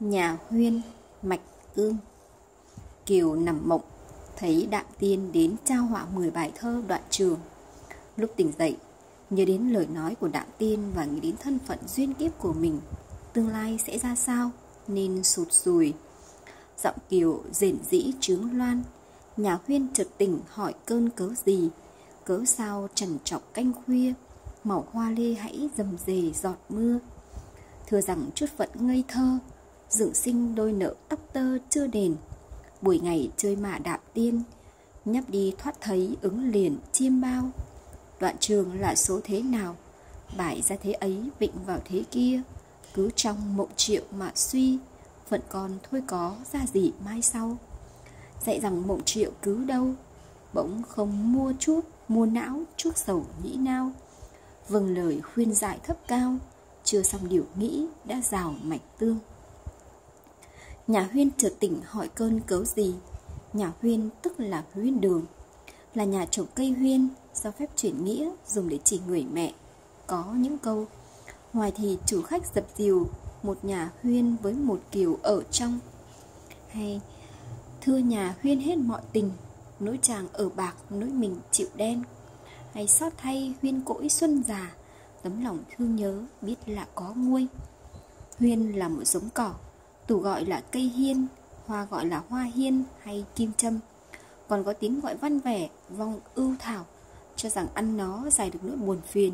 Nhà huyên, mạch ương Kiều nằm mộng, Thấy đạm tiên đến trao họa 10 bài thơ đoạn trường. Lúc tỉnh dậy, Nhớ đến lời nói của đạm tiên Và nghĩ đến thân phận duyên kiếp của mình, Tương lai sẽ ra sao Nên sụt sùi. Giọng Kiều rền dĩ trướng loan, Nhà huyên chợt tỉnh hỏi cơn cớ gì, Cớ sao trần trọc canh khuya, Màu hoa lê hãy dầm dề giọt mưa. Thưa rằng chút phận ngây thơ Dựng sinh đôi nợ tóc tơ chưa đền. Buổi ngày chơi mạ đạp tiên, Nhấp đi thoát thấy ứng liền chiêm bao. Đoạn trường là số thế nào? Bại ra thế ấy, vịnh vào thế kia. Cứ trong mộng triệu mà suy, Phận còn thôi có ra gì mai sau. Dạy rằng mộng triệu cứ đâu, Bỗng không mua chút, Mua não, chút sầu nghĩ nao. Vâng lời khuyên giải thấp cao, Chưa xong điều nghĩ đã rào mạch tương. Nhà huyên chợt tỉnh hỏi cơn cớ gì? Nhà huyên tức là huyên đường. Là nhà trồng cây huyên Do phép chuyển nghĩa dùng để chỉ người mẹ. Có những câu, Ngoài thì chủ khách dập dìu, Một nhà huyên với một kiều ở trong. Hay, Thưa nhà huyên hết mọi tình, Nỗi chàng ở bạc nỗi mình chịu đen. Hay, xót thay huyên cỗi xuân già, Tấm lòng thương nhớ biết là có nguôi. Huyên là một giống cỏ Tủ gọi là cây hiên, Hoa gọi là hoa hiên hay kim châm. Còn có tiếng gọi văn vẻ, Vong ưu thảo, Cho rằng ăn nó giải được nỗi buồn phiền.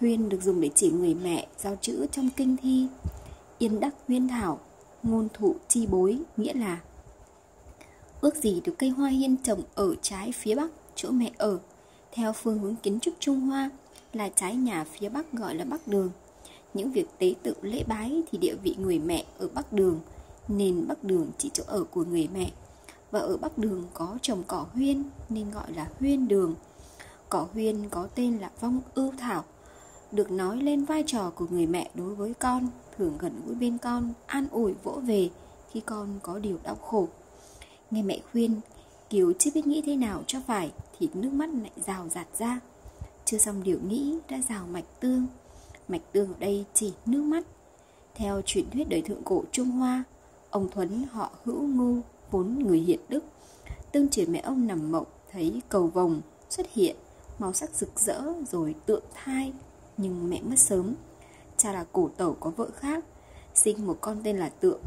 Huyên được dùng để chỉ người mẹ, Giao chữ trong kinh thi. Yên đắc huyên thảo, Ngôn thụ chi bối, Nghĩa là Ước gì được cây hoa hiên trồng ở trái phía bắc, Chỗ mẹ ở. Theo phương hướng kiến trúc Trung Hoa, Là trái nhà phía bắc gọi là bắc đường những việc tế tự lễ bái thì địa vị người mẹ ở Bắc Đường, nên Bắc Đường chỉ chỗ ở của người mẹ. Và ở Bắc Đường có trồng cỏ huyên nên gọi là huyên đường. Cỏ huyên có tên là vong ưu thảo, được nói lên vai trò của người mẹ đối với con, thường gần gũi bên con, an ủi vỗ về khi con có điều đau khổ. Nghe mẹ khuyên, Kiều chưa biết nghĩ thế nào cho phải thì nước mắt lại rào rạt ra. Chưa xong điều nghĩ đã rào mạch tương Mạch tương ở đây chỉ nước mắt. Theo truyền thuyết đời thượng cổ Trung Hoa, Ông Thuấn họ hữu ngu Vốn người hiện đức. Tương truyền mẹ ông nằm mộng, Thấy cầu vồng xuất hiện, Màu sắc rực rỡ rồi tượng thai, Nhưng mẹ mất sớm. Cha là cổ tẩu có vợ khác, Sinh một con tên là tượng.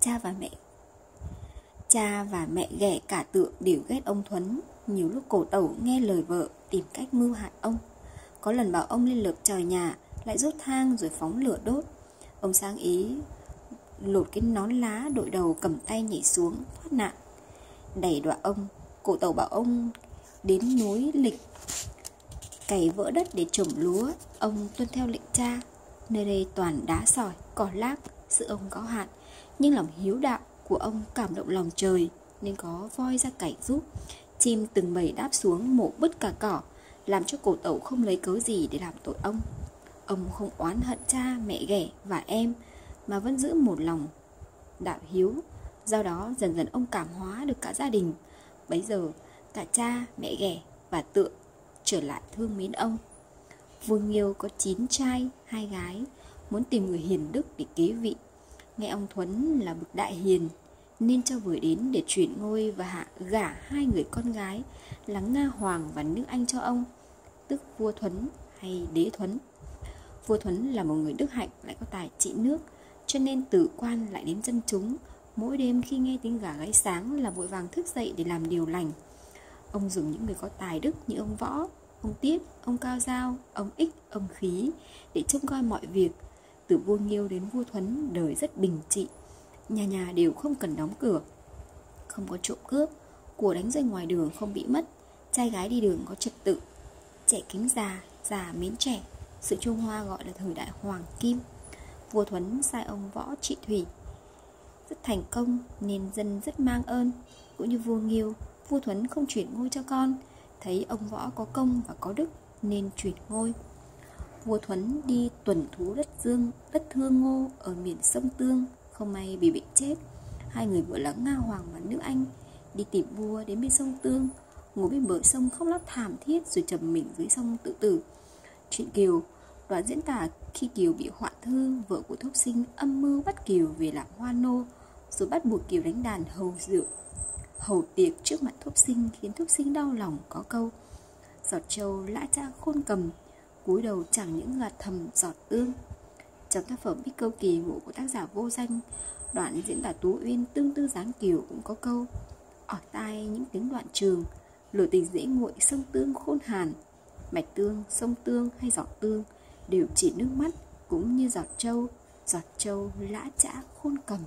Cha và mẹ. Cha và mẹ ghẻ cả tượng đều ghét ông Thuấn. Nhiều lúc cổ tẩu nghe lời vợ Tìm cách mưu hại ông có lần bảo ông lên lợp trời nhà Lại rút thang rồi phóng lửa đốt. Ông sáng ý Lột cái nón lá đội đầu cầm tay nhảy xuống Thoát nạn. Đẩy đọa ông cụ tàu bảo ông đến núi lịch Cày vỡ đất để trồng lúa. Ông tuân theo lệnh cha Nơi đây toàn đá sỏi, cỏ lác Sự ông có hạn. Nhưng lòng hiếu đạo của ông cảm động lòng trời Nên có voi ra cày giúp Chim từng bầy đáp xuống mổ bứt cả cỏ làm cho cổ tẩu không lấy cớ gì để làm tội ông. Ông không oán hận cha, mẹ ghẻ và em Mà vẫn giữ một lòng đạo hiếu. Do đó dần dần ông cảm hóa được cả gia đình. Bấy giờ cả cha, mẹ ghẻ và tượng trở lại thương mến ông. Vương Nghiêu có 9 trai, hai gái Muốn tìm người hiền đức để kế vị. Nghe ông Thuấn là bậc đại hiền Nên cho vừa đến để chuyển ngôi và hạ gả hai người con gái Là Nga Hoàng và nước Anh cho ông tức vua Thuấn hay đế Thuấn. Vua Thuấn là một người đức hạnh lại có tài trị nước, cho nên tử quan lại đến dân chúng. Mỗi đêm khi nghe tiếng gà gáy sáng là vội vàng thức dậy để làm điều lành. Ông dùng những người có tài đức như ông Võ, ông Tiết, ông Cao Giao, ông Ích, ông Khí để trông coi mọi việc. Từ vua Nghiêu đến vua Thuấn đời rất bình trị. Nhà nhà đều không cần đóng cửa. Không có trộm cướp, của đánh rơi ngoài đường không bị mất, trai gái đi đường có trật tự, Trẻ kính già, già mến trẻ Sự Trung Hoa gọi là thời đại Hoàng Kim. Vua Thuấn sai ông Võ trị thủy. Rất thành công nên dân rất mang ơn. Cũng như vua Nghiêu Vua Thuấn không chuyển ngôi cho con. Thấy ông Võ có công và có đức Nên chuyển ngôi. Vua Thuấn đi tuần thú đất dương Đất thương ngô ở miền sông Tương Không may bị bệnh chết. Hai người vợ là Nga Hoàng và nước Anh Đi tìm vua đến bên sông Tương ngồi bên bờ sông khóc lóc thảm thiết rồi chầm mình dưới sông tự tử. Chuyện kiều Đoạn diễn tả khi Kiều bị hoạn thư, Vợ của Thúc Sinh âm mưu bắt Kiều về làm hoa nô Rồi bắt buộc Kiều đánh đàn hầu rượu Hầu tiệc trước mặt Thúc Sinh Khiến Thúc Sinh đau lòng có câu Giọt châu lã cha khôn cầm cúi đầu chẳng những gạt thầm giọt tương. Trong tác phẩm Bích Câu Kỳ Ngụ của tác giả vô danh Đoạn diễn tả Tú Uyên tương tư dáng kiều cũng có câu Ở tai những tiếng đoạn trường Lửa tình dễ nguội sông tương khôn hàn. Mạch tương, sông tương hay giọt tương Đều chỉ nước mắt cũng như giọt trâu Giọt trâu lã chã khôn cầm.